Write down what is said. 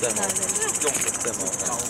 这么用这么